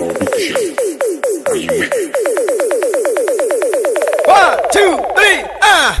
One, two, three, ah!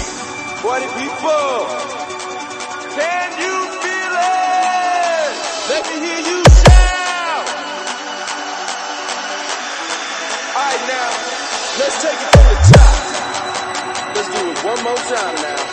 Let's take it the top. Let's do it one more time now.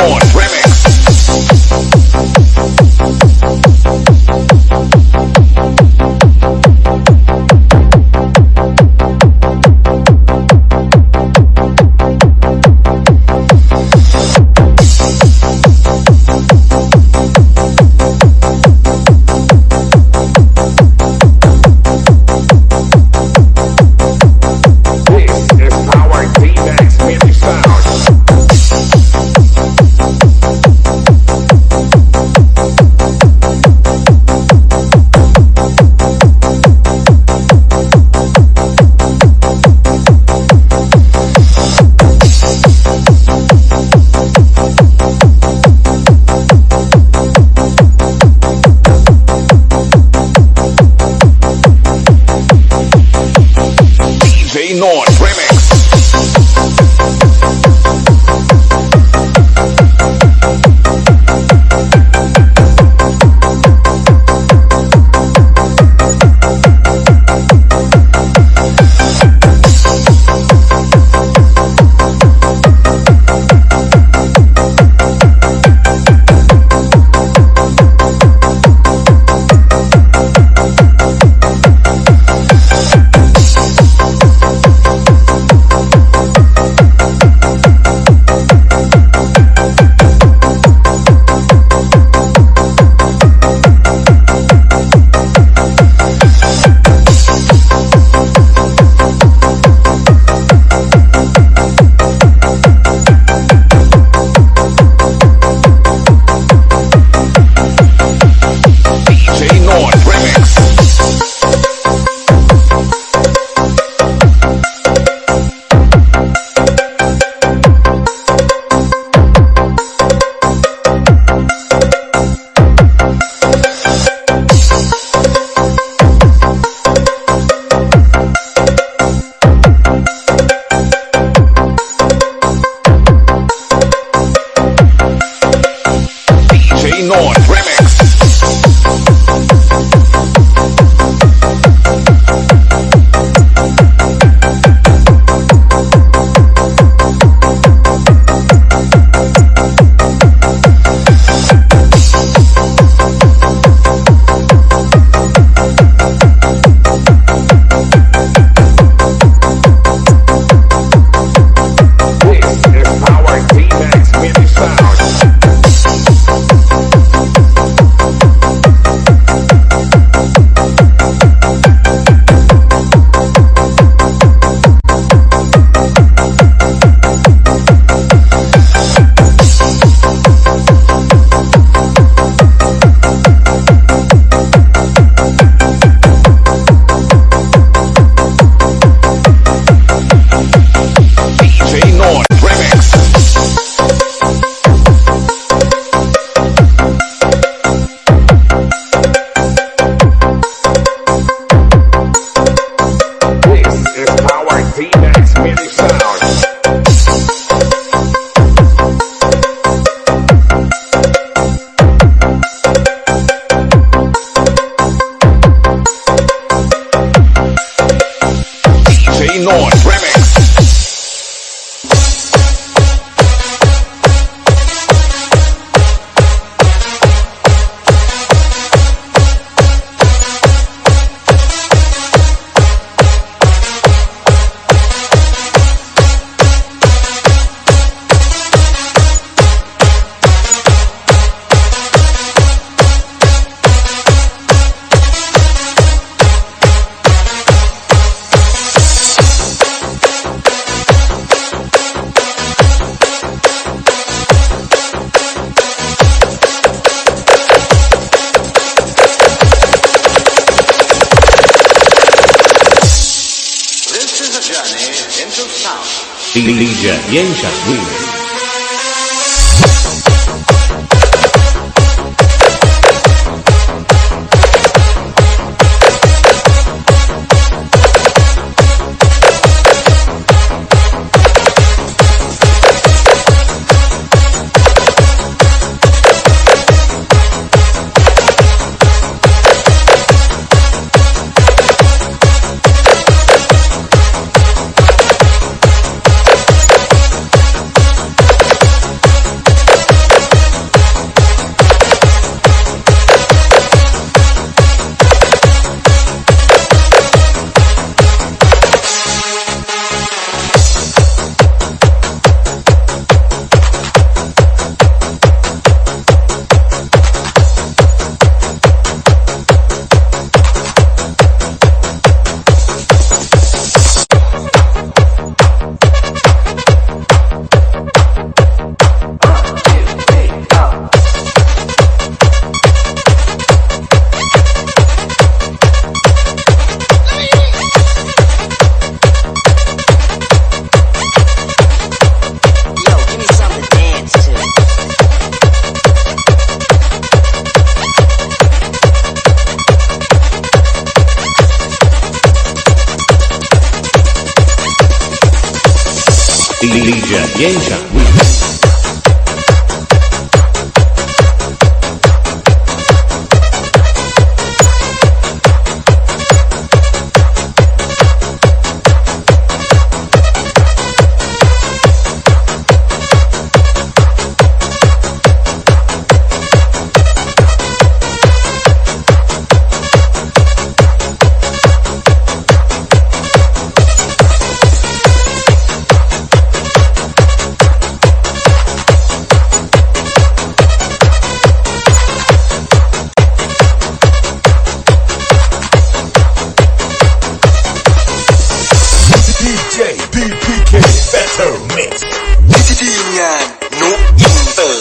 on.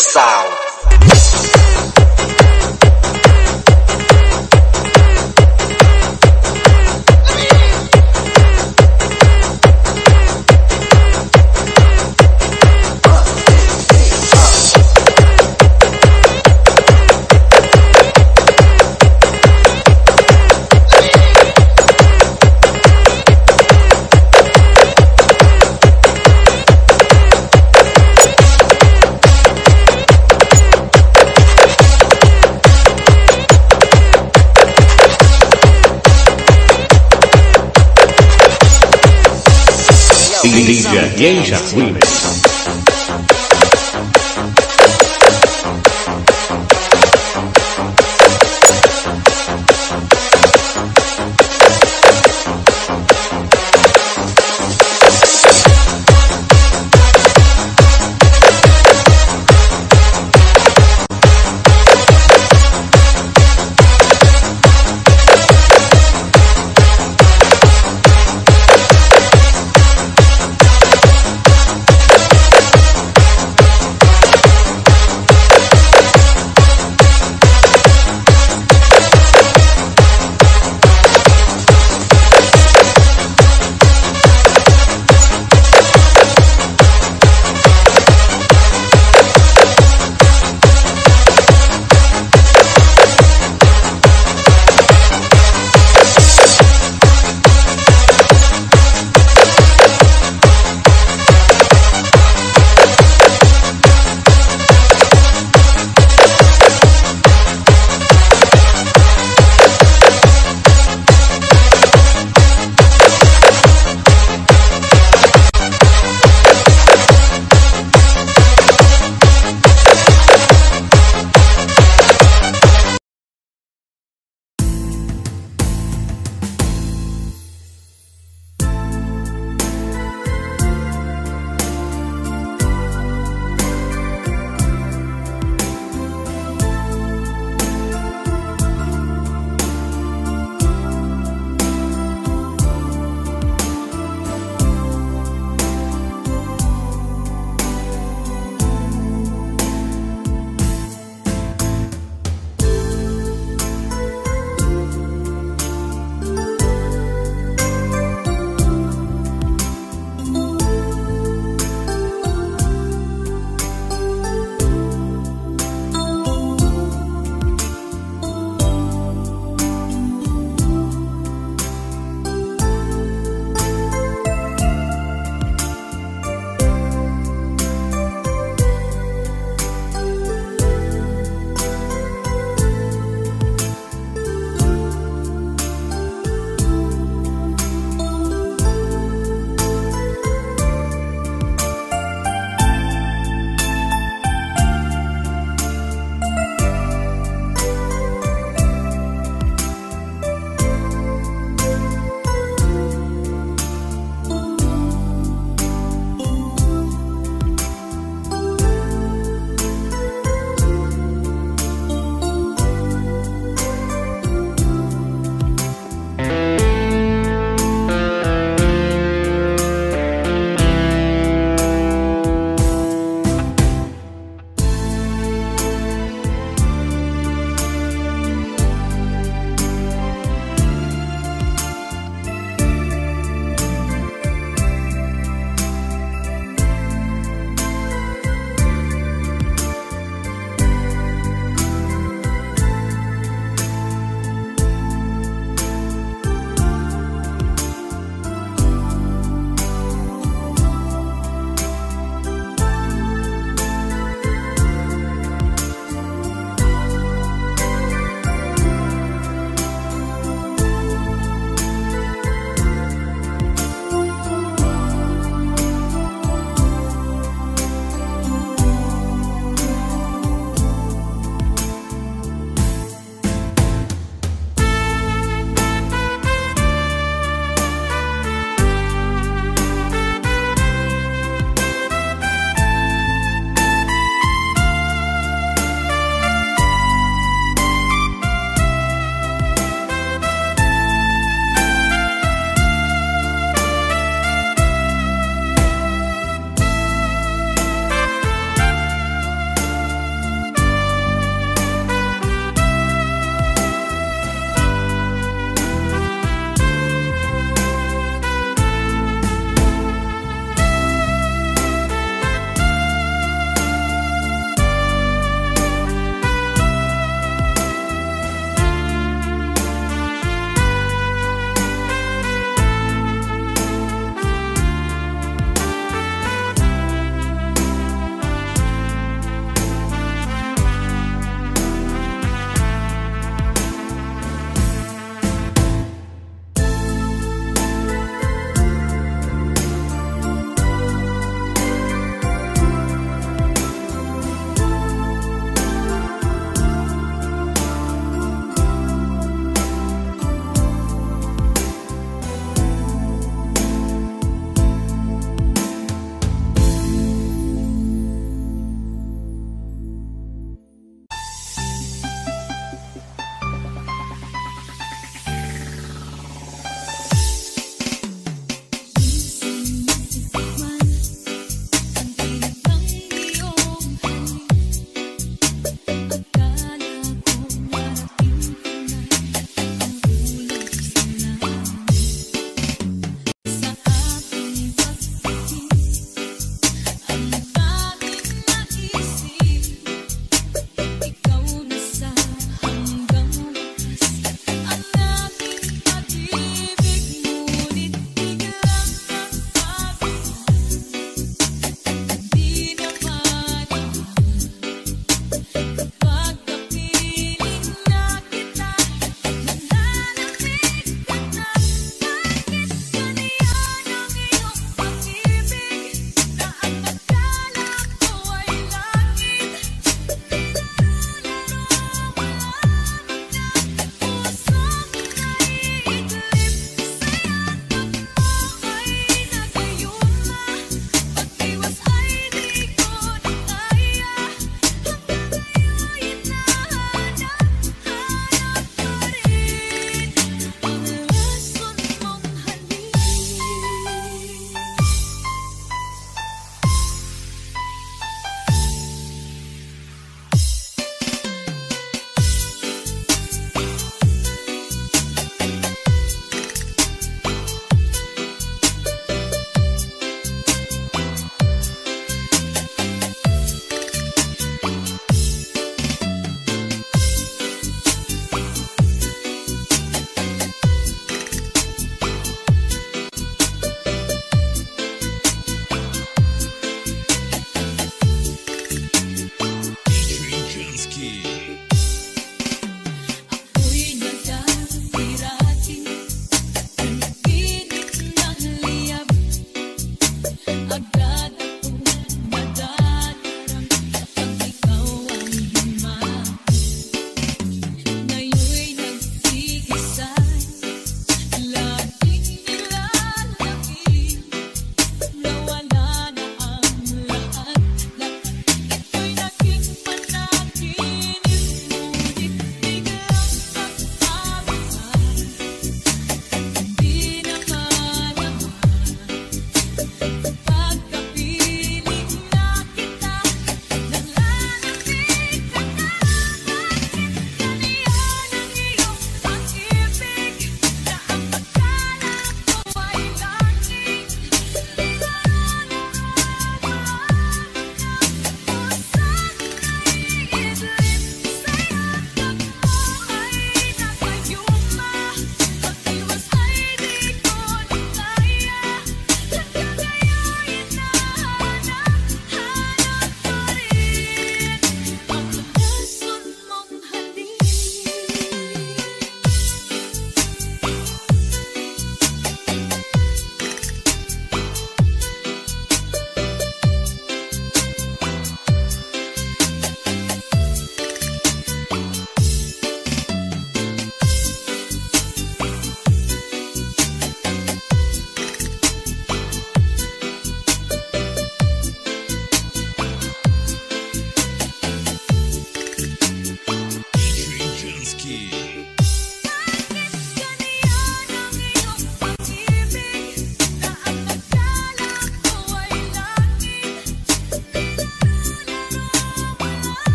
sound. Elijah Remix.